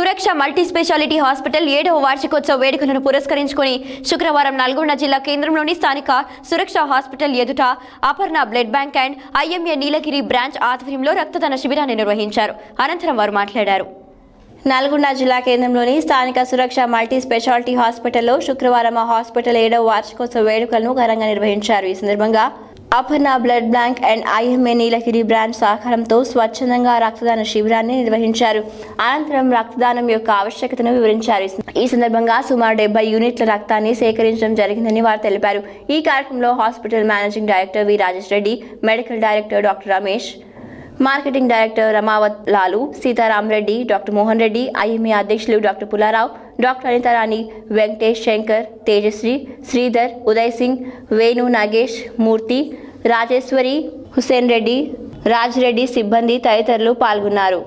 సురక్ష multi speciality hospital ఏడవ వార్షికోత్సవ వేడుకలను పురస్కరించుకొని శుక్రవారం నల్గొండ జిల్లా కేంద్రంలోని స్థానిక సురక్ష హాస్పిటల్ ఎదుట Aparna blood bank and IMA Nilagiri branch ఆధ్వర్యంలో రక్తదాన శిబిరాన్ని నిర్వహించారు. అనంతరం వారు మాట్లాడారు. నల్గొండ జిల్లా కేంద్రంలోని స్థానిక సురక్ష మల్టీ స్పెషాలిటీ హాస్పిటల్లో శుక్రవారం ఆ హాస్పిటల్ ఏడవ వార్షికోత్సవ వేడుకలను ఘనంగా నిర్వహించారు. ఈ సందర్భంగా Aparna blood bank and IMA Nilagiri branch సహకారంతో స్వచ్ఛందంగా రక్తదాన శిబిరాన్ని నిర్వహించారు. అనంతరం రక్తదానం యొక్క ఆవశ్యకతను వివరించారు. ఈ సందర్భంగా సుమారు డెబ్బై యూనిట్ల రక్తాన్ని సేకరించడం జరిగిందని వారు తెలిపారు. ఈ కార్యక్రమంలో hospital managing director V Rajesh Reddy medical director doctor Ramesh marketing director Ramavath Lalu Sitaram Reddy doctor Mohan Reddy IMA అధ్యక్షులు డాక్టర్ పుల్లారావు డాక్టర్ అనితారాణి వెంకటేష్ శంకర్ తేజశ్రీ శ్రీధర్ ఉదయ్ సింగ్ వేణు నాగేష్ మూర్తి రాజేశ్వరి హుసేన్ రెడ్డి రాజ్ రెడ్డి సిబ్బంది తదితరులు పాల్గొన్నారు.